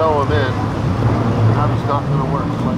tow him in, I'm just not going to work. So